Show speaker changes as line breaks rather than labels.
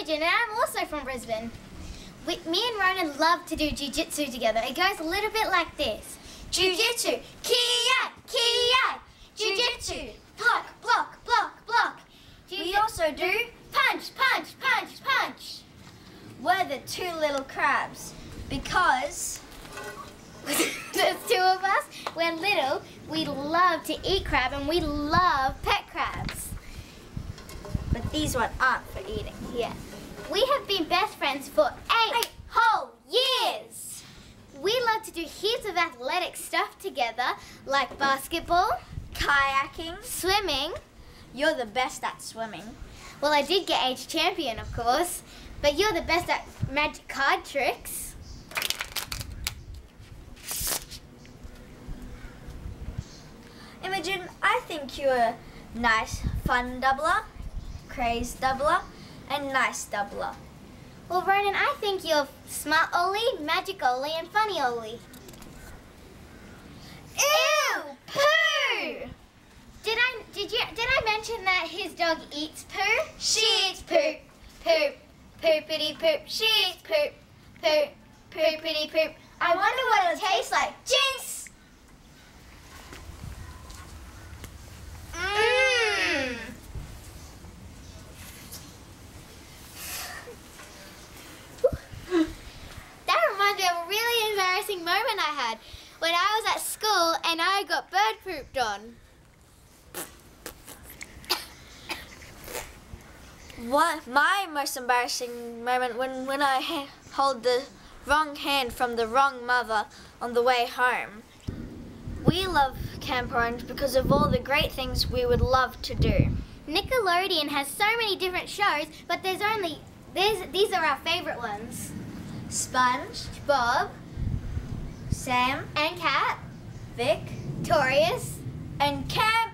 Imogen and I'm also from Brisbane. We, me and Ronan love to do jiu-jitsu together. It goes a little bit like this. Jiu-jitsu, kia, kia, jiu-jitsu, block, block, block, block.
We also do
punch, punch, punch, punch.
We're the two little crabs because
There's two of us. We're little. We love to eat crab and we love pet crabs.
But these ones aren't for eating.
Yeah. We have been best friends for eight, whole years. We love to do heaps of athletic stuff together, like basketball,
Kayaking.
swimming.
You're the best at swimming.
Well, I did get age champion, of course, but you're the best at magic card tricks.
Imogen, I think you're a nice fun doubler, craze doubler, and nice doubler.
Well, Ronan, I think you're smart Ollie, magic Ollie, and funny Ollie. Ew! Poo! Did I did you did I mention that his dog eats poo? She eats poop, poop, poopity poop. She eats poop, poop, poopity poop. I wonder what it tastes like. Jinx! Mmm. That reminds me of a really embarrassing moment I had when I was at school and I got bird pooped on.
What my most embarrassing moment when when I ha- hold the wrong hand from the wrong mother on the way home. We love Camp Orange because of all the great things we would love to do.
Nickelodeon has so many different shows, but there's only there's these are our favorite ones.
Sponge,
Bob
Sam,
and Cat,
Vic,
Torius,
and Camp